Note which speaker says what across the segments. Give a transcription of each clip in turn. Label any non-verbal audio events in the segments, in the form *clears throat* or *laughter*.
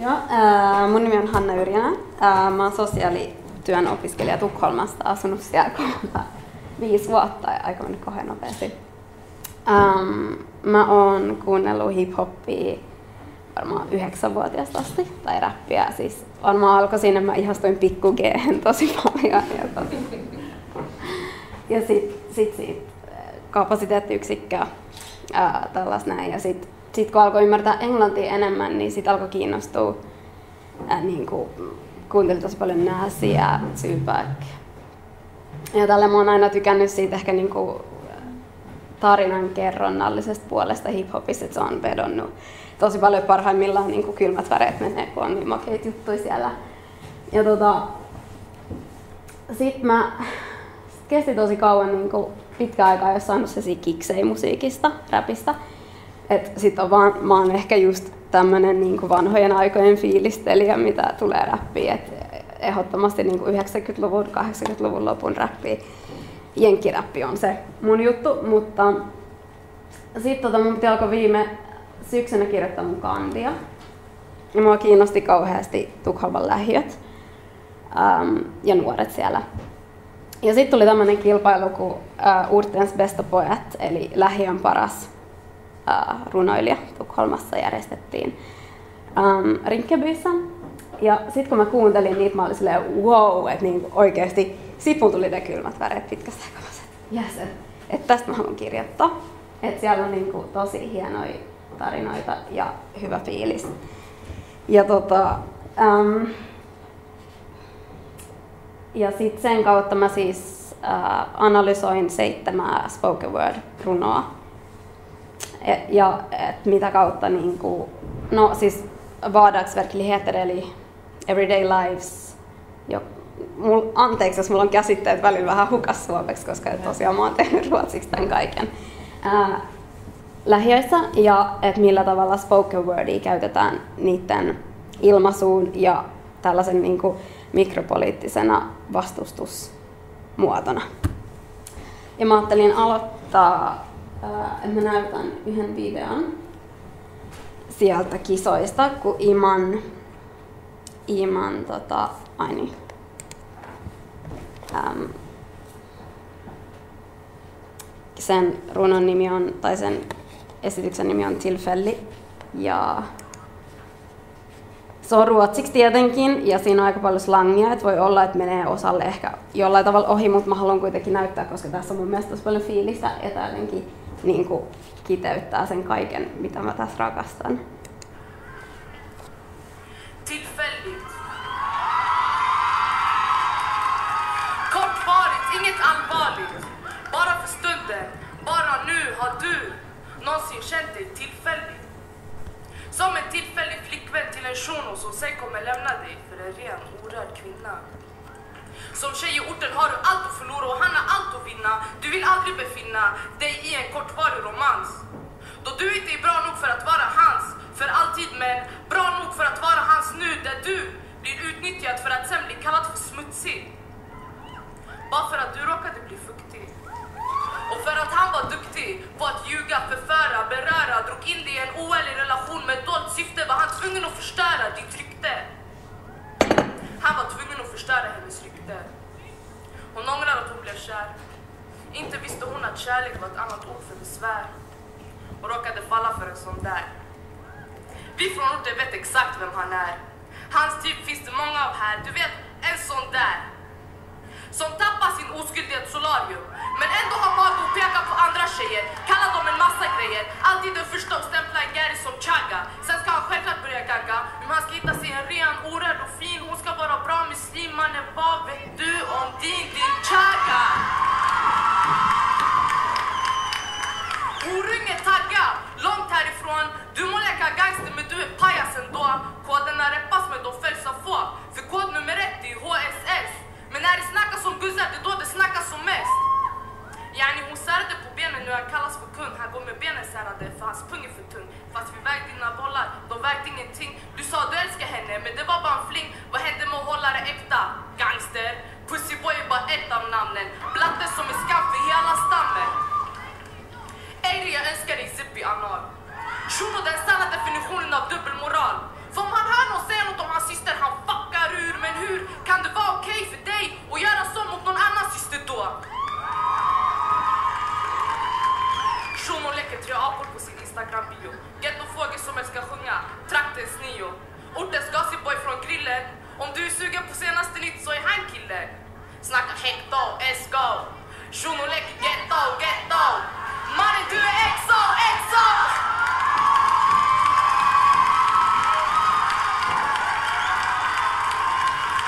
Speaker 1: Joo, ää, mun nimi on Hanna Yrjänä. Ää, mä oon sosiaalityön opiskelija Tukholmasta, asunut siellä kohta viisi vuotta ja aika mennyt kauhean nopeasti. Ähm, mä oon kuunnellut hip-hoppia varmaan yhdeksänvuotiaasta asti, tai räppiä. Siis varmaan alkoi siinä, mä ihastuin pikku *laughs* tosi paljon. Ja, tota. ja sit, sit siitä kapasiteettiyksikköä tällaista näin. Ja sit, sit kun alkoi ymmärtää englantia enemmän, niin sit alkoi kiinnostua ää, niin kuin, kuuntelin tosi paljon Nasia, Tupac. Ja tällä mä oon aina tykännyt siitä ehkä niin kuin tarinan kerronnallisesta puolesta hiphopissa, että se on vedonnut tosi paljon parhaimmillaan niin kuin kylmät väreet menee, kun on niin makeita juttuja siellä. Ja tota, sit mä kesti tosi kauan niin kuin pitkä aika, jos saanut se kiksei musiikista, rapista. Et sit on vaan, mä oon ehkä just tämmönen niin vanhojen aikojen fiilistelijä, mitä tulee räppiin. Et ehdottomasti niin kuin 90-luvun, 80-luvun lopun räppi. Jenkkiräppi on se mun juttu, mutta sitten tota, mun piti alkoi viime syksynä kirjoittaa mun kandia. Ja mua kiinnosti kauheasti Tukholman lähiöt ähm, ja nuoret siellä. Ja sitten tuli tämmöinen kilpailu kuin Urtens bästa poet, eli lähiön paras runoilija Tukholmassa järjestettiin ähm, Rinkebyssä. Ja sitten kun mä kuuntelin niitä, mä olin silleen wow, että niin oikeasti sipun tuli ne kylmät väreet pitkästä aikaa. Yes, että et tästä mä haluan kirjoittaa. Että siellä on niin kuin tosi hienoja tarinoita ja hyvä fiilis. Ja tota, ähm, ja sitten sen kautta mä siis äh, analysoin seitsemää spoken word runoa. Et, ja et mitä kautta niinku, no siis vardagsverkligheter eli everyday lives. Jo, mul, anteeksi, jos mulla on käsitteet välillä vähän hukas suomeksi, koska tosiaan mä oon tehnyt ruotsiksi tämän kaiken. Ää, lähiöissä ja että millä tavalla spoken wordia käytetään niiden ilmaisuun ja tällaisen niin kuin mikropoliittisena vastustusmuotona. Ja mä ajattelin aloittaa, että mä näytän yhden videon sieltä kisoista, kun Iman, Iman tota, ai niin, äm, sen runon nimi on, tai sen esityksen nimi on Tilfelli. Ja se on ruotsiksi tietenkin ja siinä on aika paljon slangia, että voi olla, että menee osalle ehkä jollain tavalla ohi, mutta mä haluan kuitenkin näyttää, koska tässä on mun mielestä tosi paljon fiilistä ja niin kuin, kiteyttää sen kaiken, mitä mä tässä rakastan.
Speaker 2: Tillfälligt. Kortvarigt, inget allvarligt. Bara för stunden. Bara nu har du någonsin känt dig tillfälligt. Som en tillfällig flickvän till en shuno som sen kommer lämna dig för en ren orörd kvinna. Som tjej i orten har du kvinna. Du vill aldrig befinna dig i en kortvarig romans. Då du inte är bra nog för att vara hans för alltid men bra nog för att vara hans nu där du blir utnyttjad för att sen bli kallad för smutsig. Bara för att du råkade bli fuktig. Och för att han var duktig på att ljuga, förföra, beröra, drog in dig i en oärlig relation med dolt syfte var han tvungen att förstöra ditt rykte. Han var tvungen att förstöra hennes rykte. Hon ångrar att hon blev kär. Inte visste hon att kärlek var ett annat ord för besvär. Och råkade falla för en sån där. Vi från orten vet exakt vem han är. Hans typ finns det många av här. Du vet, en sån där. Som tappar sin oskuld i ett solarium. Men ändå har mat att peka på andra tjejer. Kalla dem en massa grejer. Alltid den första att stämpla en Gary som chagga. Sen ska han självklart börja gagga. Men han ska hitta sig en ren, orörd och fin. Hon ska vara bra muslim. Mannen, vad vet du om din, din chagga? Orung är taggad, långt härifrån. Du må leka gangster men du är pajas ändå. Koderna reppas men de följs av få. För kod nummer ett är HSS. Men när det snackas om guzzar, det är då det snackas som mest. Yani hon särade på benen nu han kallas för kung. Han går med benen särade för hans pung är för tung. Fast vi vägde dina bollar, de vägde ingenting. Du sa du älskar henne, Snacka hekto, SK. Shunolik, ghetto, ghetto. Mannen du är exo, exo!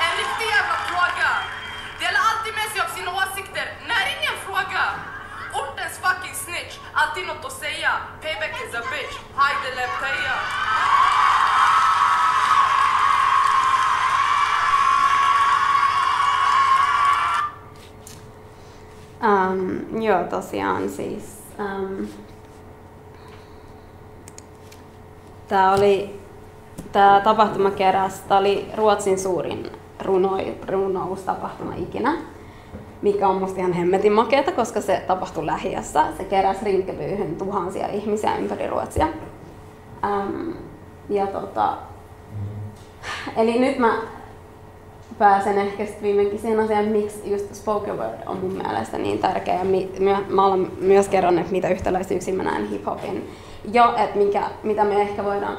Speaker 2: En riktig jävla fråga. Det alltid med sig av sina åsikter. När ingen fråga. Ortens fucking snitch. Alltid något att säga. Payback is a bitch. Hajde lämta in.
Speaker 1: Joo, tosiaan siis... Um, tämä oli tämä tapahtuma keräs, tämä oli Ruotsin suurin runo, runoustapahtuma ikinä, mikä on musta ihan hemmetin makeeta, koska se tapahtui lähiössä. Se keräsi Rinkebyyhyn tuhansia ihmisiä ympäri Ruotsia. Um, ja tota, eli nyt mä pääsen ehkä sitten viimeinkin siihen asiaan, miksi just spoken word on mun mielestä niin tärkeä. Ja mi, mä olen myös kerron, että mitä yhtäläisyyksiä mä näen hiphopin. Jo, että mikä, mitä me ehkä voidaan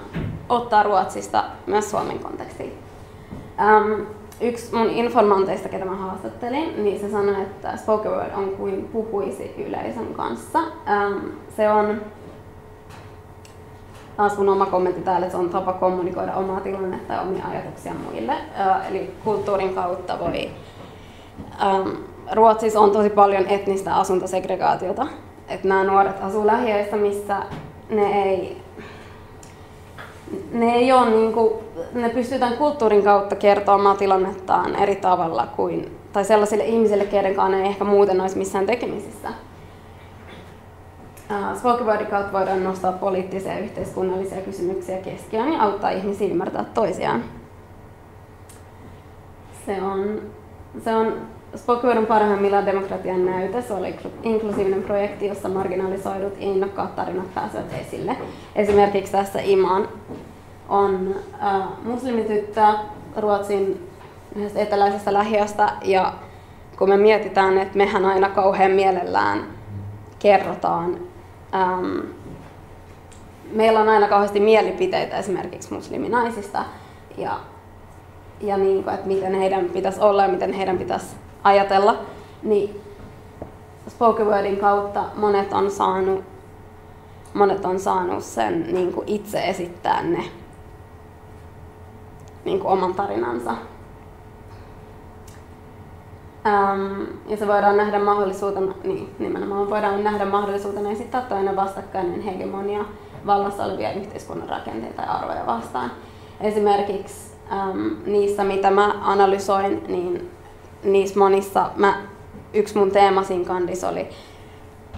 Speaker 1: ottaa Ruotsista myös Suomen kontekstiin. Um, yksi mun informanteista, ketä mä haastattelin, niin se sanoi, että spoken word on kuin puhuisi yleisön kanssa. Um, se on taas mun oma kommentti täällä, että se on tapa kommunikoida omaa tilannetta ja omia ajatuksia muille. Eli kulttuurin kautta voi... Ruotsissa on tosi paljon etnistä asuntosegregaatiota. Että nämä nuoret asuu lähiöissä, missä ne ei ne ei ole niin kuin, ne pystytään kulttuurin kautta kertomaan tilannettaan eri tavalla kuin, tai sellaisille ihmisille, keiden kanssa ei ehkä muuten olisi missään tekemisissä. Uh, spoken voidaan nostaa poliittisia ja yhteiskunnallisia kysymyksiä keskiöön ja auttaa ihmisiä ymmärtää toisiaan. Se on, se on Spoken parhaimmillaan demokratian näyte. Se oli inklusiivinen projekti, jossa marginalisoidut ja innokkaat tarinat pääsevät esille. Esimerkiksi tässä Iman on äh, muslimityttö Ruotsin eteläisestä lähiöstä ja kun me mietitään, että mehän aina kauhean mielellään kerrotaan, ähm, meillä on aina kauheasti mielipiteitä esimerkiksi musliminaisista ja, ja niin kuin, että miten heidän pitäisi olla ja miten heidän pitäisi ajatella, niin spoken wordin kautta monet on saanut, monet on saanut sen niin kuin itse esittää ne niin kuin oman tarinansa. Ähm, ja se voidaan nähdä mahdollisuutena, niin nimenomaan voidaan nähdä mahdollisuutena esittää toinen vastakkainen hegemonia vallassa olevia yhteiskunnan rakenteita ja arvoja vastaan. Esimerkiksi ähm, niissä, mitä mä analysoin, niin niissä monissa, mä, yksi mun teema siinä kandissa oli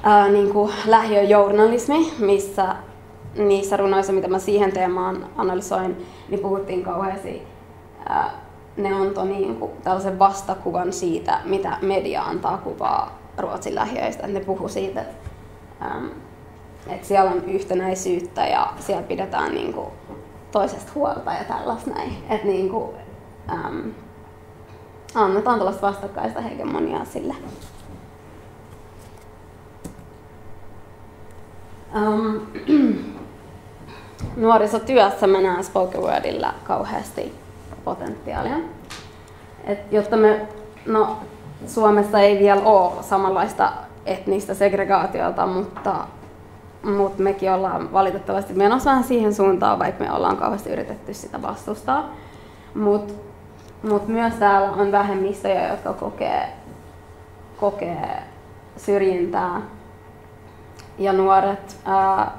Speaker 1: ää, niin kuin lähiöjournalismi, missä niissä runoissa, mitä mä siihen teemaan analysoin, niin puhuttiin kauheasti ne antoi niin kuin tällaisen vastakuvan siitä, mitä media antaa kuvaa Ruotsin lähiöistä. Ne puhu siitä, että, äm, että siellä on yhtenäisyyttä ja siellä pidetään niin kuin toisesta huolta ja tällaista näin. Että niin kuin, äm, annetaan tällaista vastakkaista hegemoniaa sille. Um, *clears throat* nuorisotyössä mä näen spoken wordilla kauheasti potentiaalia. Et jotta me, no, Suomessa ei vielä ole samanlaista etnistä segregaatiota, mutta, mutta mekin ollaan valitettavasti menossa vähän siihen suuntaan, vaikka me ollaan kauheasti yritetty sitä vastustaa. Mutta mutta myös täällä on vähemmistöjä, jotka kokee, kokee syrjintää. Ja nuoret, ää,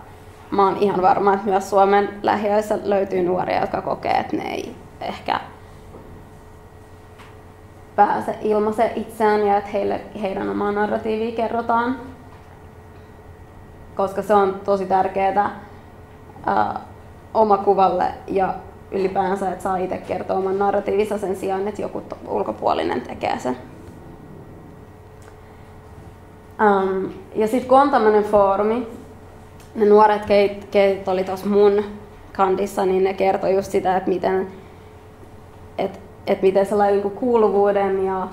Speaker 1: mä oon ihan varma, että myös Suomen lähiöissä löytyy nuoria, jotka kokee, että ne ei ehkä pääse ilmaise itseään ja että heille, heidän omaa narratiivia kerrotaan. Koska se on tosi tärkeää omakuvalle ja ylipäänsä, että saa itse kertoa oman narratiivissa sen sijaan, että joku ulkopuolinen tekee sen. Um, ja sitten kun on tämmöinen foorumi, ne nuoret, keit, keit oli tuossa mun kandissa, niin ne kertoi just sitä, että miten, et, et miten sellainen niin kuuluvuuden ja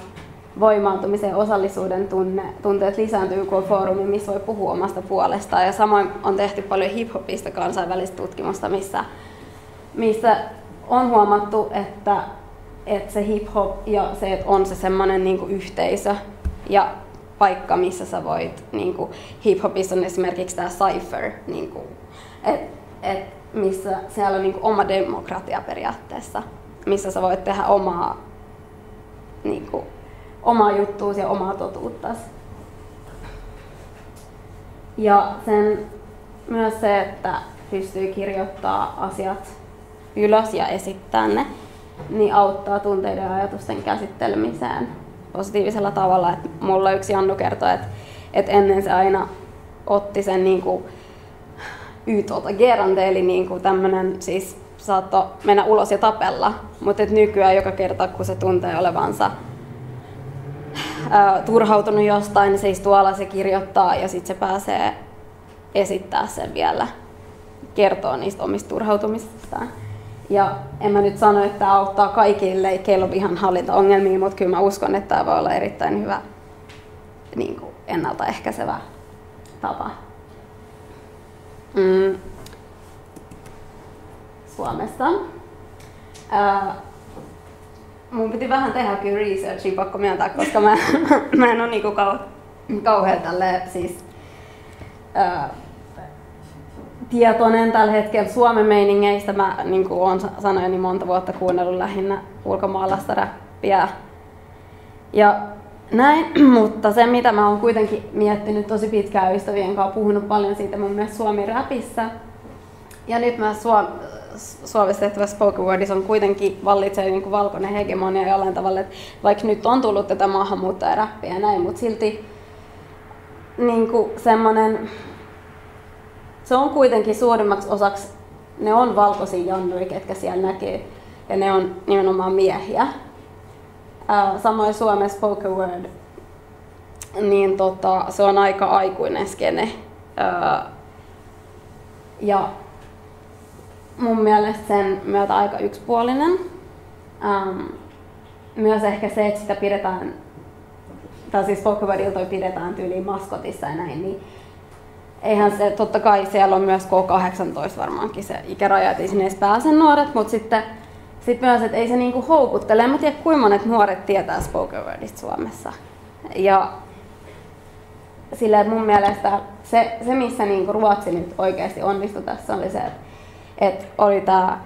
Speaker 1: voimaantumisen osallisuuden tunne, tunteet lisääntyy, kun on foorumi, missä voi puhua omasta puolestaan. Ja samoin on tehty paljon hiphopista kansainvälistä tutkimusta, missä missä on huomattu, että, että se hip-hop ja se, että on se semmoinen niin yhteisö ja paikka, missä sä voit, niin kuin, hip-hopissa on esimerkiksi tämä cypher, niin kuin, et, et, missä siellä on niin kuin, oma demokratia periaatteessa, missä sä voit tehdä omaa, niin kuin, omaa juttuus ja omaa totuuttas. Ja sen myös se, että pystyy kirjoittaa asiat ylös ja esittää ne, niin auttaa tunteiden ja ajatusten käsittelemiseen positiivisella tavalla. Et mulla yksi Jannu kertoi, että Et ennen se aina otti sen niin kuin y-tuota gerante, eli niin kuin tämmönen siis saattoi mennä ulos ja tapella, mutta nykyään joka kerta kun se tuntee olevansa turhautunut jostain, niin se istuu alas ja kirjoittaa ja sitten se pääsee esittää sen vielä, kertoo niistä omista turhautumisistaan. Ja en mä nyt sano, että tämä auttaa kaikille kellovihan hallintaongelmiin, mutta kyllä mä uskon, että tämä voi olla erittäin hyvä niin kuin ennaltaehkäisevä tapa. Mm. Suomesta. Ää, mun piti vähän tehdä kyllä researchia, pakko myöntää, koska mä, *laughs* mä en ole niinku kau, kauhean tälle siis ää, tietoinen tällä hetkellä Suomen meiningeistä. Mä niin kuin olen sanoin niin monta vuotta kuunnellut lähinnä ulkomaalaista räppiä. Ja näin, *clears throat* mutta se mitä mä oon kuitenkin miettinyt tosi pitkään ystävien kanssa, puhunut paljon siitä mun mielestä Suomi-räpissä. Ja nyt mä Suomessa tehtävä spoken wordissa on kuitenkin vallitsee niin kuin valkoinen hegemonia jollain tavalla, että vaikka nyt on tullut tätä maahanmuuttajaräppiä ja näin, mutta silti niin kuin semmoinen, se on kuitenkin suurimmaksi osaksi, ne on valkoisia jannuja, ketkä siellä näkee, ja ne on nimenomaan miehiä. samoin Suomen spoken word, niin tota, se on aika aikuinen skene. ja mun mielestä sen myötä aika yksipuolinen. Um, myös ehkä se, että sitä pidetään, tai siis Pokemoniltoja pidetään tyyliin maskotissa ja näin, niin eihän se, totta kai siellä on myös K18 varmaankin se ikäraja, että ei sinne edes pääse nuoret, mutta sitten sit myös, että ei se niinku houkuttele. En mä tiedä, kuinka monet nuoret tietää spoken Suomessa. Ja sillä mun mielestä se, se missä niinku Ruotsi nyt oikeasti onnistui tässä, oli se, että että oli tämä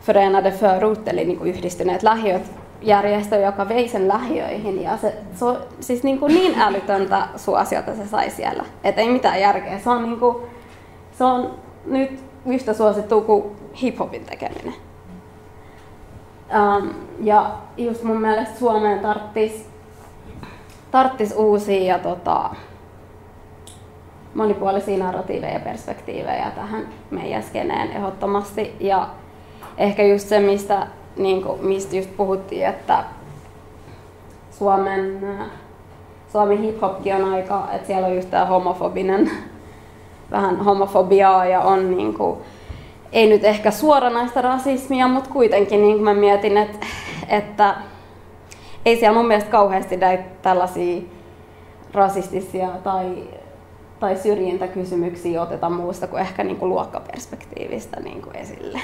Speaker 1: Förenade Förut, eli niin kuin yhdistyneet lähiöt, järjestö, joka vei sen lähiöihin ja se, se on siis niin, kuin niin älytöntä suosiota se sai siellä, että ei mitään järkeä. Se on, niin kuin, se on nyt yhtä suosittu kuin hiphopin tekeminen. Um, ja just mun mielestä Suomeen tarttis, tarttis uusia ja tota, monipuolisia narratiiveja ja perspektiivejä tähän meidän skeneen ehdottomasti. Ja ehkä just se, mistä, niin kuin, mistä just puhuttiin, että Suomen, Suomen hip-hopkin on aika, että siellä on just tämä homofobinen, *laughs* vähän homofobiaa ja on niin kuin, ei nyt ehkä suoranaista rasismia, mutta kuitenkin niin mä mietin, että, että ei siellä mun mielestä kauheasti näitä tällaisia rasistisia tai tai syrjintäkysymyksiä oteta muusta kuin ehkä niin kuin luokkaperspektiivistä niin kuin esille.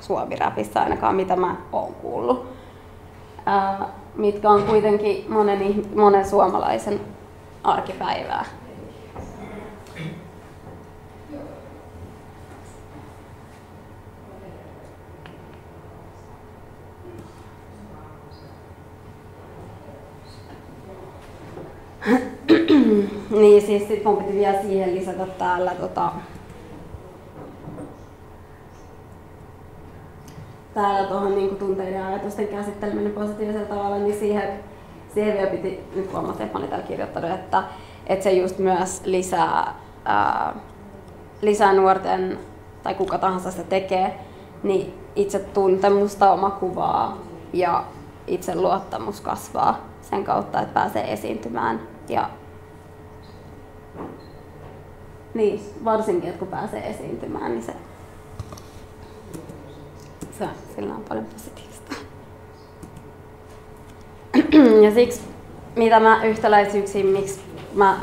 Speaker 1: Suomi-räpissä ainakaan, mitä mä oon kuullut. Ää, mitkä on kuitenkin monen, monen suomalaisen arkipäivää. *clears throat* niin siis sit mun piti vielä siihen lisätä täällä tota, täällä tuohon niin tunteiden ja ajatusten käsitteleminen positiivisella tavalla, niin siihen, siihen vielä piti, nyt että mä olin täällä kirjoittanut, että, että se just myös lisää, ää, lisää nuorten, tai kuka tahansa sitä tekee, niin itse tuntemusta, omakuvaa ja itse luottamus kasvaa sen kautta, että pääsee esiintymään ja niin, varsinkin, kun pääsee esiintymään, niin se, se sillä on paljon positiivista. *clears throat* ja siksi, mitä mä yhtäläisyyksiin, miksi mä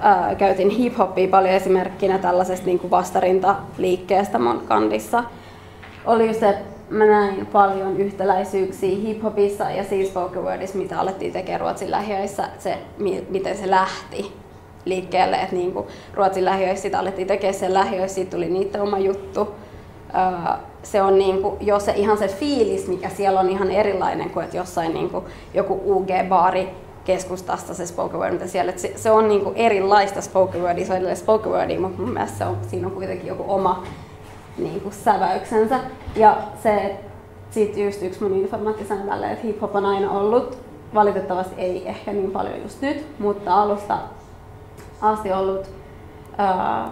Speaker 1: ää, käytin hip-hoppia paljon esimerkkinä tällaisesta niin kuin vastarintaliikkeestä mun kandissa, oli se, että mä näin paljon yhtäläisyyksiä hip-hopissa ja siis spoken wordissa, mitä alettiin tekemään Ruotsin lähiöissä, se, miten se lähti liikkeelle, että niin kuin Ruotsin lähiöissä sitä alettiin tekemään sen lähiöissä, siitä tuli niiden oma juttu. Se on niin kuin, jo se, ihan se fiilis, mikä siellä on ihan erilainen kuin että jossain niin kuin joku UG-baari keskustassa se spoken word, mitä siellä, se, se, on niin kuin erilaista spoken wordia, se on spoken wordia, mutta mun mielestä se on, siinä on kuitenkin joku oma niin kuin säväyksensä. Ja se, sitten just yksi mun informaatti sanoi tälle, että hip-hop on aina ollut, valitettavasti ei ehkä niin paljon just nyt, mutta alusta asti ollut ää,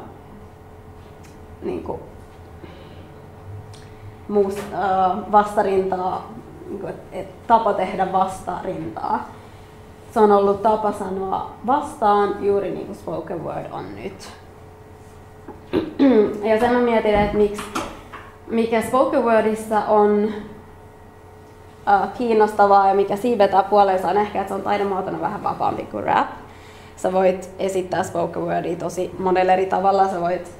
Speaker 1: niin kuin, muus, ää, vastarintaa, niin kuin, et, et, tapa tehdä vastarintaa. Se on ollut tapa sanoa vastaan juuri niin kuin spoken word on nyt. *clears throat* ja sen mä mietin, että miksi, mikä spoken wordissa on kiinnostavaa ja mikä siivetää puoleensa on ehkä, että se on taidemuotona vähän vapaampi kuin rap. Sä voit esittää spoken wordia tosi monella eri tavalla. Sä voit,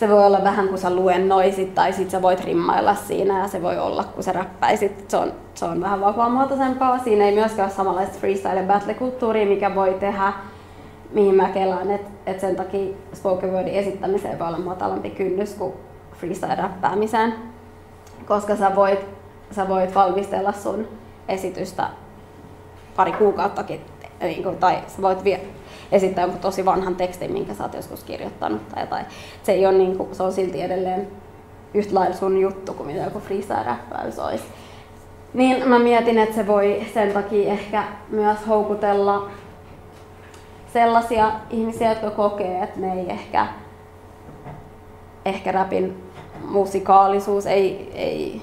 Speaker 1: se voi olla vähän kuin sä luennoisit tai sit sä voit rimmailla siinä ja se voi olla kun sä räppäisit. Se on, se on vähän vapaamuotoisempaa. Siinä ei myöskään ole samanlaista freestyle battle-kulttuuria, mikä voi tehdä mihin mä kelaan, että et sen takia spoken wordin esittämiseen voi olla matalampi kynnys kuin freestyle-räppäämiseen, koska sä voit, sä voit valmistella sun esitystä pari kuukauttakin, niin tai sä voit esittää jonkun tosi vanhan tekstin, minkä sä oot joskus kirjoittanut tai jotain. Se, ei ole, niin kuin, se on silti edelleen yhtä lailla sun juttu kuin mitä joku freestyle-räppäys olisi. Niin mä mietin, että se voi sen takia ehkä myös houkutella sellaisia ihmisiä, jotka kokee, että ne ei ehkä, ehkä rapin musikaalisuus ei, ei,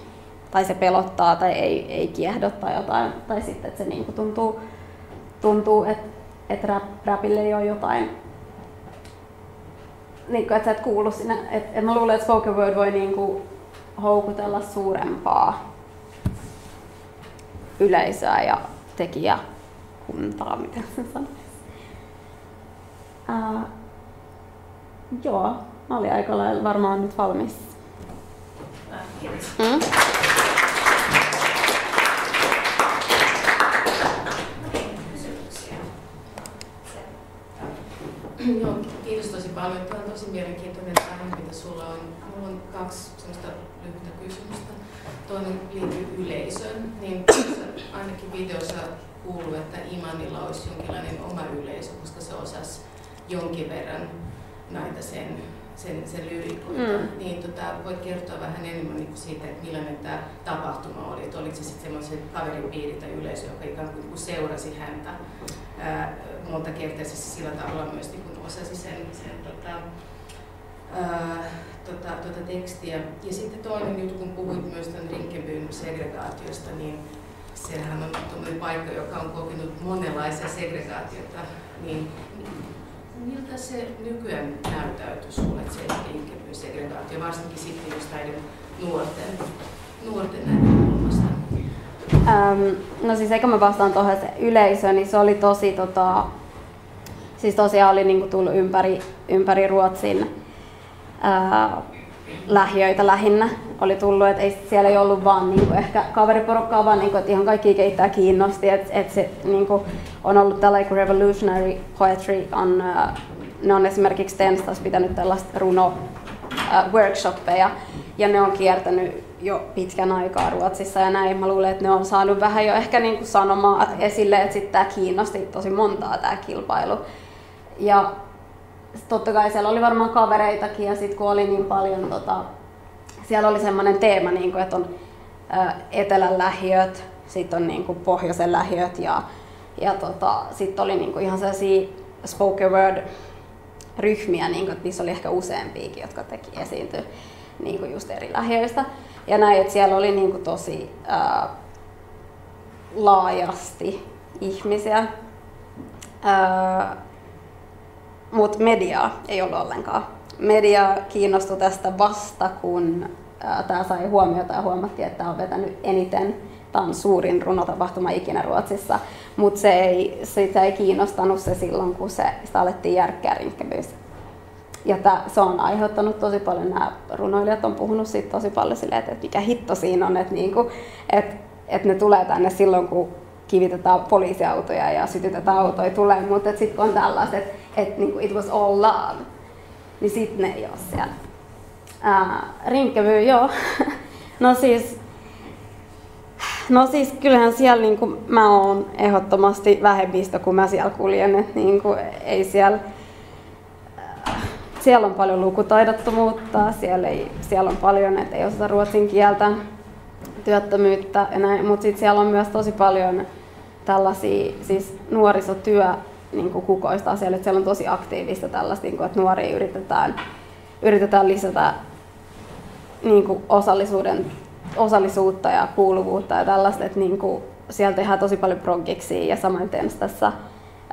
Speaker 1: tai se pelottaa tai ei, ei kiehdo tai jotain, tai sitten että se niinku tuntuu, tuntuu että et rap, rapille ei ole jotain, niinku, että sä et kuulu sinne. Et, et mä luulen, että spoken word voi niinku houkutella suurempaa yleisöä ja tekijäkuntaa, miten se sanoo. Uh, joo, mä olin aika lailla varmaan nyt valmis. Mm? *clears throat*
Speaker 3: Joo, kiitos tosi paljon. Tämä on tosi mielenkiintoinen aihe, mitä sulla on. Mulla on kaksi sellaista lyhyttä kysymystä. Toinen liittyy yleisöön. Niin *clears throat* ainakin videossa kuuluu, että Imanilla olisi jonkinlainen oma yleisö, koska se osasi jonkin verran näitä sen, sen, sen lyrikoita, mm. niin tota, voit kertoa vähän enemmän niin siitä, että millainen tämä tapahtuma oli, että oliko se sitten semmoisen kaveripiiri tai yleisö, joka ikään kuin, niin seurasi häntä ää, monta kertaa siis sillä tavalla myös niin osasi sen, sen tota, ää, tota, tota tekstiä. Ja sitten toinen juttu, kun puhuit myös tämän Rinkenbyn segregaatiosta, niin sehän on paikka, joka on kokenut monenlaisia segregaatiota, niin miltä se nykyään näyttäytyy sulle, se segregaatio, varsinkin sitten just näiden nuorten, nuorten näkökulmasta?
Speaker 1: Ähm, no siis eikä mä vastaan tuohon yleisö, niin se oli tosi tota, siis tosiaan oli niinku tullut ympäri, ympäri Ruotsin ää, lähiöitä lähinnä oli tullut, että ei, siellä ei ollut vaan niinku ehkä kaveriporukkaa, vaan niinku, että ihan kaikki keittää kiinnosti, että et se niinku, on ollut tällainen kuin revolutionary poetry, on, uh, ne on esimerkiksi Tenstas pitänyt tällaista runo workshoppeja, ja ne on kiertänyt jo pitkän aikaa Ruotsissa ja näin. Mä luulen, että ne on saanut vähän jo ehkä niin kuin sanomaa esille, että sitten tämä kiinnosti tosi montaa tämä kilpailu. Ja totta kai siellä oli varmaan kavereitakin ja sitten kun oli niin paljon tota, siellä oli semmoinen teema, niin kuin, että on etelän lähiöt, sitten on niin kuin pohjoisen lähiöt ja, ja tota, sitten oli niin kuin ihan sellaisia spoken word ryhmiä, niin kuin, että niissä oli ehkä useampiakin, jotka teki esiinty niin kuin just eri lähiöistä. Ja näin, että siellä oli niin kuin tosi ää, laajasti ihmisiä. Mutta mediaa ei ollut ollenkaan. Media kiinnostui tästä vasta, kun tämä sai huomiota ja huomattiin, että tämä on vetänyt eniten. Tämä on suurin runotapahtuma ikinä Ruotsissa, mutta se ei, sitä ei kiinnostanut se silloin, kun se, sitä alettiin järkkää Rinkkebyssä. Ja tää, se on aiheuttanut tosi paljon, nämä runoilijat on puhunut siitä tosi paljon silleen, että, että mikä hitto siinä on, että, niinku, että, että ne tulee tänne silloin, kun kivitetään poliisiautoja ja sytytetään autoja tulee, mutta sitten kun on tällaiset, että, että niinku, it was all love, niin sitten ne ei ole siellä. Rinkkevy, joo. no siis, no siis kyllähän siellä niin kuin, mä oon ehdottomasti vähemmistö, kun mä siellä kuljen. Et niin kuin, ei siellä, siellä on paljon lukutaidottomuutta, siellä, ei, siellä on paljon, että ei osata ruotsin kieltä, työttömyyttä ja näin, mutta sitten siellä on myös tosi paljon tällaisia siis nuorisotyö niin kuin kukoistaa siellä, että siellä on tosi aktiivista tällaista, niin kuin, että nuoria yritetään, yritetään lisätä niin kuin osallisuuden, osallisuutta ja kuuluvuutta ja tällaista, että niin kuin, siellä tehdään tosi paljon progiksi ja samoin tässä.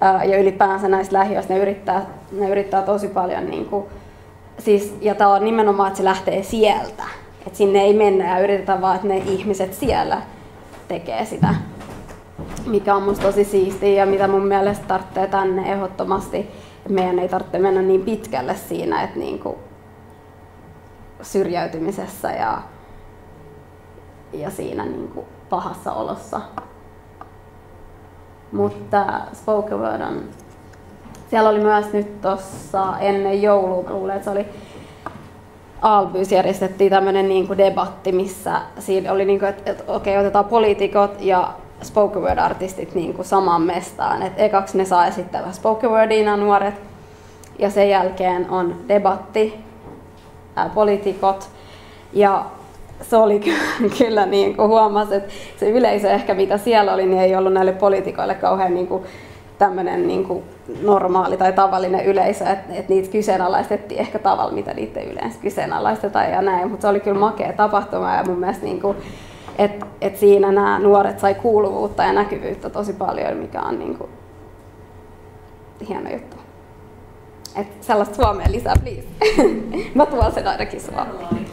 Speaker 1: Ja ylipäänsä näistä lähiöistä ne yrittää, ne yrittää tosi paljon niin kuin, siis, ja tämä on nimenomaan, että se lähtee sieltä. Että sinne ei mennä ja yritetään vaan, että ne ihmiset siellä tekee sitä, mikä on musta tosi siistiä ja mitä mun mielestä tarvitsee tänne ehdottomasti. Meidän ei tarvitse mennä niin pitkälle siinä, että niinku syrjäytymisessä ja, ja siinä niinku pahassa olossa. Mutta spoken word on siellä oli myös nyt tuossa ennen joulua, luulen, että se oli Albys järjestettiin tämmöinen niin kuin debatti, missä siinä oli, niin kuin, että, että okei, okay, otetaan poliitikot ja spoken word artistit niin kuin samaan mestaan. Et ekaksi ne saa esittää spoken wordina nuoret. Ja sen jälkeen on debatti, ää, poliitikot. Ja se oli *laughs* kyllä niin kuin huomasi, että se yleisö ehkä mitä siellä oli, niin ei ollut näille poliitikoille kauhean niin kuin tämmöinen niin kuin normaali tai tavallinen yleisö, että et niitä kyseenalaistettiin ehkä tavalla, mitä niitä yleensä kyseenalaistetaan ja näin, mutta se oli kyllä makea tapahtuma ja mun mielestä niin kuin, että et siinä nämä nuoret sai kuuluvuutta ja näkyvyyttä tosi paljon, mikä on niin kuin, hieno juttu. Et sellaista Suomeen lisää, please. *laughs* Mä tuon sen ainakin Suomeen.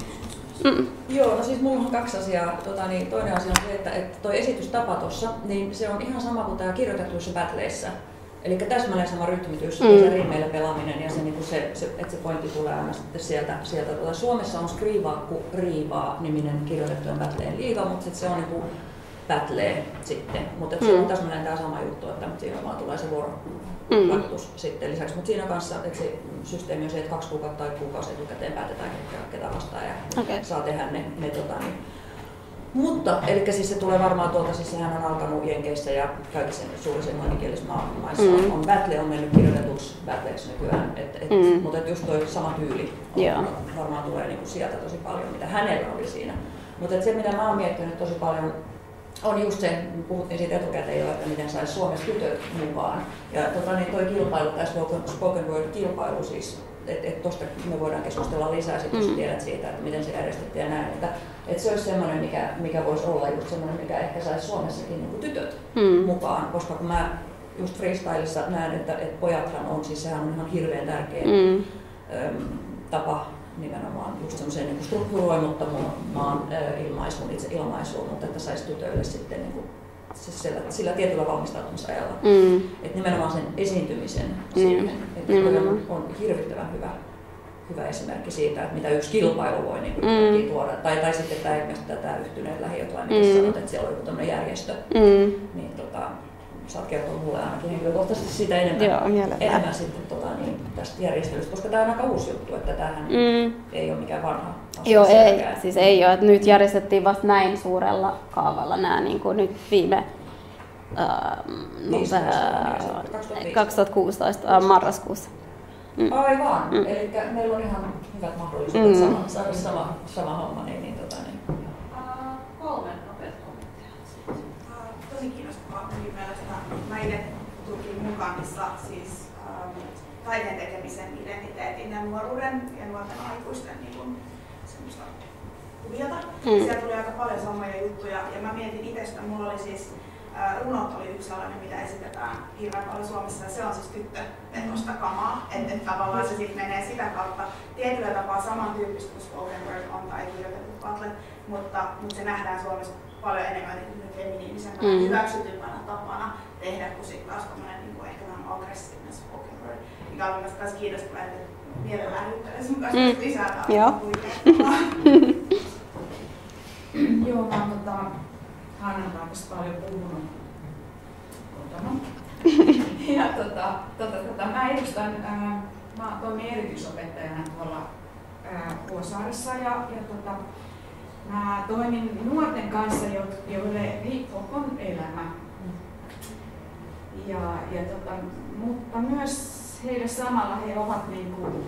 Speaker 4: Mm. Joo, no siis mulla on kaksi asiaa. Tota, niin toinen asia on se, että, että toi esitystapa tuossa, niin se on ihan sama kuin tämä kirjoitetuissa battleissa. Eli täsmälleen sama rytmitys mm. se rimeillä pelaaminen ja se, niin se, se, että se pointti tulee aina sitten sieltä. sieltä. Tuota, Suomessa on Skrivaakku Riivaa niminen kirjoitettujen battleen liiga, mutta sitten se on niin kuin battlee sitten. Mutta mm. se on täsmälleen tämä sama juttu, että siinä vaan tulee se vuoro mm. sitten lisäksi. Mutta siinä kanssa että se systeemi on se, että kaksi kuukautta tai kuukausi etukäteen päätetään, ketä vastaan ja okay. saa tehdä ne, ne tota, niin, mutta, eli siis se tulee varmaan tuolta, siis sehän on alkanut Jenkeissä ja kaikissa suurissa englanninkielisissa maissa mm. on Battle on mennyt kirjoitetuksi Battleksi nykyään, et, et, mm. mutta et just toi sama tyyli on, yeah. varmaan tulee niinku sieltä tosi paljon, mitä hänellä oli siinä. Mutta se, mitä mä oon miettinyt tosi paljon, on just se, puhuttiin siitä etukäteen jo, että miten saisi Suomessa tytöt mukaan. Ja tota, niin toi kilpailu, tämä spoken word kilpailu siis, että et tuosta me voidaan keskustella lisää, sit, jos mm. tiedät siitä, että miten se järjestettiin ja näin. Että, et se olisi semmoinen, mikä, mikä voisi olla just semmoinen, mikä ehkä saisi Suomessakin niin tytöt mm. mukaan, koska kun mä just freestylissa näen, että, että pojathan on, siis sehän on ihan hirveän tärkeä mm. tapa nimenomaan just semmoiseen niin strukturoimattomaan ilmaisuun, itse ilmaisuun, mutta että saisi tytöille sitten niin kuin, siis sillä, sillä tietyllä valmistautumisajalla. Mm. Että nimenomaan sen esiintymisen mm. siihen, että on, on hirvittävän hyvä, hyvä esimerkki siitä, että mitä yksi kilpailu voi niin kuin mm. tuoda. Tai, tai sitten tämä, tämä yhtyneet lähiöt, ainakin mm. sanot, että siellä on joku tämmöinen järjestö. Mm. Niin, tota, saat kertoa mulle ainakin henkilökohtaisesti sitä enemmän, Joo, enemmän sitten tota, niin, tästä järjestelystä, koska tämä on aika uusi juttu, että tämähän mm. ei ole mikään vanha asia.
Speaker 1: Joo, ei, siis ei ole. Että nyt järjestettiin vasta näin suurella kaavalla nämä niin kuin nyt viime Uh, no, 2016 uh, marraskuussa.
Speaker 4: Mm. Aivan, mm. eli meillä on ihan hyvät mahdollisuudet mm. sama, sama, sama, sama homma. Niin, niin, tota, niin.
Speaker 5: Uh, kolme nopeat kommenttia. Uh, tosi kiinnostavaa mielestä mä itse tulkin mukaan, missä siis ähm, taiteen tekemisen identiteetin ja nuoruuden ja nuorten aikuisten niin kuin, semmoista kuviota. Mm. Siellä tuli aika paljon samoja juttuja ja mä mietin itse, että mulla oli siis äh, runot oli yksi sellainen, mitä esitetään hirveän paljon Suomessa ja se on siis tyttövetosta kamaa, että et tavallaan se sitten menee sitä kautta tietyllä tapaa samantyyppistä kuin spoken word on tai kirjoitetut battle, mutta, mutta se nähdään Suomessa paljon enemmän niin feminiinisempänä, mm. hyväksytympänä tapana tehdä kuin sitten taas tämmöinen niin ehkä vähän aggressiivinen spoken word, mikä on mielestäni myös kiinnostavaa, että mielellään juttelen sun kanssa mm. lisää Joo. *laughs*
Speaker 6: Joo, mä oon tota, Hannan kanssa paljon puhunut kotona. *laughs* ja tota, tota, tota, mä edustan, ää, mä toimin erityisopettajana tuolla Vuosaaressa ja, ja tota, Mä toimin nuorten kanssa, joille riippuu on elämä. Ja, ja tota, mutta myös heille samalla he ovat niin kuin,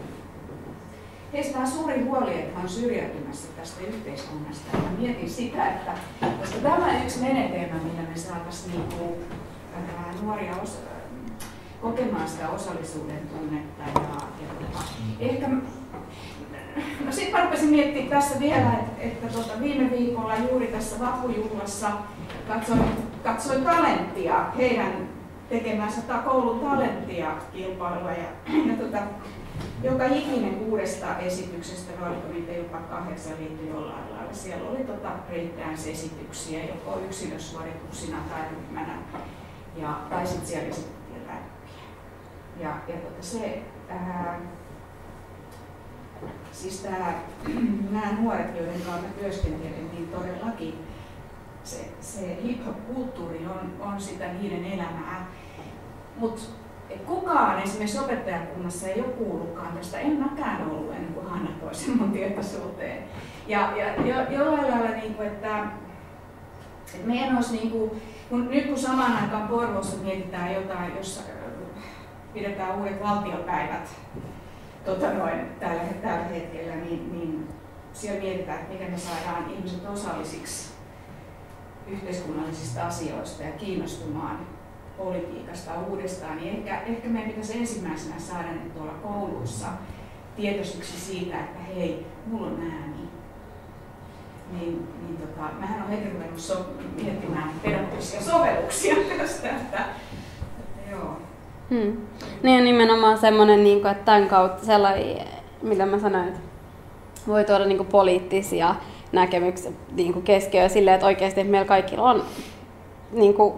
Speaker 6: heistä on suuri huoli, että on syrjäytymässä tästä yhteiskunnasta. Ja mietin sitä, että koska tämä yksi menetelmä, millä me saataisiin niin nuoria osa, kokemaan sitä osallisuuden tunnetta. Ja, ja tota, ehkä No sitten mä rupesin miettimään tässä vielä, että, että tota, viime viikolla juuri tässä vapujuhlassa katsoin, katsoin talenttia, heidän tekemänsä koulun talenttia kilpailua. Ja, ja tota, joka ikinen kuudesta esityksestä, vai oliko niitä jopa kahdeksan liittyi jollain lailla, siellä oli tota breakdance-esityksiä, joko yksilösuorituksina tai ryhmänä, ja, tai sitten siellä esitettiin räppiä. Ja, ja tota se, ää, siis tää, *clears throat* nämä nuoret, joiden kanssa mä työskentelen, niin todellakin se, se hip-hop-kulttuuri on, on sitä niiden elämää. Mutta kukaan esimerkiksi opettajakunnassa ei ole kuullutkaan tästä. En mäkään ollut ennen kuin Hanna toi sen mun tietoisuuteen. Ja, ja jo, jollain lailla, niin kuin, että, että meidän olisi, niin kuin, kun, nyt kun samaan aikaan Porvoossa mietitään jotain, jossa pidetään uudet valtiopäivät tota noin, tällä, tällä hetkellä, niin, niin siellä mietitään, että miten me saadaan ihmiset osallisiksi yhteiskunnallisista asioista ja kiinnostumaan politiikasta uudestaan, niin ehkä, ehkä meidän pitäisi ensimmäisenä saada ne tuolla kouluissa tietoisiksi siitä, että hei, mulla on ääni. Niin, niin tota, mähän olen heti ruvennut so- miettimään pedagogisia sovelluksia *laughs* tästä, että, että joo.
Speaker 1: Hmm. Niin nimenomaan semmoinen, niin että tämän kautta sellainen, mitä mä sanoin, että voi tuoda niin poliittisia näkemyksiä niin keskiöön silleen, että oikeasti meillä kaikilla on niin kuin,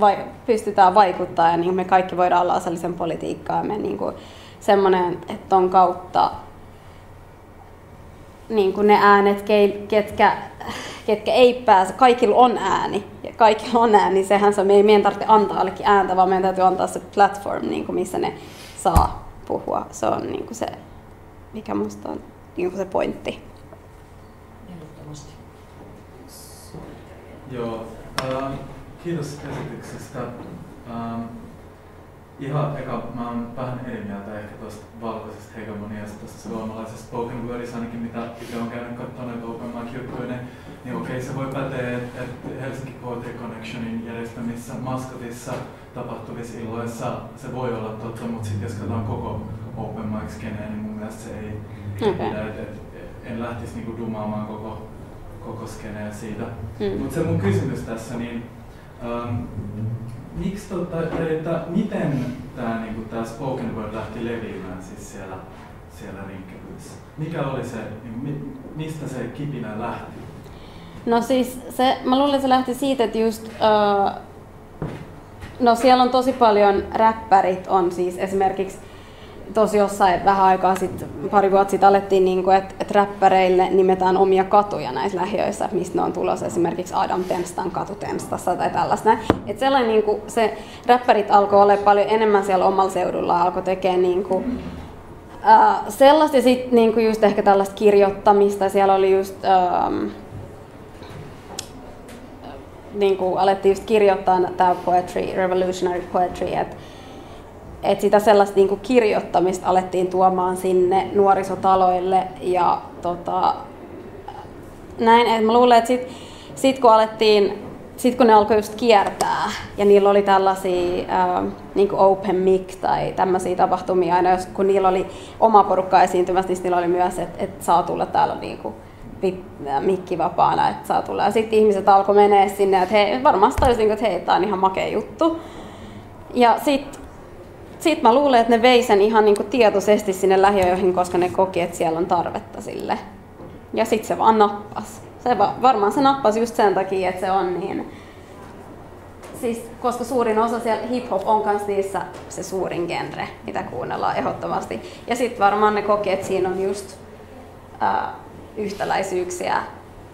Speaker 1: vai, pystytään vaikuttaa ja niin me kaikki voidaan olla osallisen politiikkaa. Me niin kuin, semmoinen, että on kautta niin kuin ne äänet, ketkä, ketkä ei pääse, kaikilla on ääni. Ja kaikilla on ääni, sehän se, me ei meidän tarvitse antaa allekin ääntä, vaan meidän täytyy antaa se platform, niin kuin missä ne saa puhua. Se on niin kuin se, mikä musta on niin kuin se pointti.
Speaker 7: Joo, äh, kiitos esityksestä. Ähm, ihan eka, mä oon vähän eri mieltä ehkä tuosta valkoisesta hegemoniasta tuosta suomalaisesta spoken wordissa, ainakin mitä itse on käynyt katsoneet open mic juttuja, niin okei se voi päteä, että et Helsinki Poetry Connectionin järjestämissä maskotissa tapahtuvissa illoissa se voi olla totta, mutta sitten jos katsotaan koko open mic skeneen, niin mun mielestä se ei okay. pidä, et, et, en lähtisi niinku dumaamaan koko, koko skeneä siitä. Mm. Mutta se mun kysymys tässä, niin um, miksi tota, että miten tämä niinku, tää spoken word lähti leviämään siis siellä, siellä Rinkkebyssä? Mikä oli se, niin, mistä se kipinä lähti?
Speaker 1: No siis se, mä luulen, että se lähti siitä, että just, uh, no siellä on tosi paljon räppärit on siis esimerkiksi tosi jossain vähän aikaa sitten, pari vuotta sitten alettiin, niin että, että räppäreille nimetään omia katuja näissä lähiöissä, mistä ne on tulossa esimerkiksi Adam Tenstan katu Tenstassa tai tällaista. Että sellainen niin kuin, se räppärit alkoi olla paljon enemmän siellä omalla seudulla, alkoi tekemään niin kuin, äh, sellaista ja sitten niin just ehkä tällaista kirjoittamista. Siellä oli just ähm, niin kuin alettiin just kirjoittaa tämä poetry, revolutionary poetry, että et sitä sellaista niin kirjoittamista alettiin tuomaan sinne nuorisotaloille ja tota, näin, että mä luulen, että sit, sit kun alettiin sitten kun ne alkoi just kiertää ja niillä oli tällaisia äh, niin open mic tai tämmöisiä tapahtumia aina, jos, kun niillä oli oma porukka esiintymässä, niin niillä oli myös, että et saa tulla täällä niin kuin, mikki vapaana, että saa tulla. Ja sitten ihmiset alkoi menee sinne, että hei, varmaan tajusin, että hei, tämä on ihan makea juttu. Ja sitten sit mä luulen, että ne vei sen ihan niin tietoisesti sinne lähiöihin, koska ne koki, että siellä on tarvetta sille. Ja sitten se vaan nappas. Se va- varmaan se nappasi just sen takia, että se on niin... Siis, koska suurin osa siellä hip-hop on myös niissä se suurin genre, mitä kuunnellaan ehdottomasti. Ja sitten varmaan ne koki, että siinä on just ää, yhtäläisyyksiä.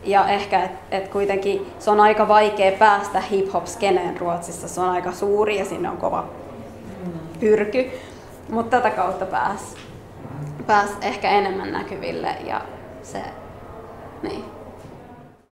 Speaker 1: Ja ehkä, että et kuitenkin se on aika vaikea päästä hip-hop-skeneen Ruotsissa. Se on aika suuri ja sinne on kova pyrky. Mutta tätä kautta pääs, pääs ehkä enemmän näkyville ja se, niin.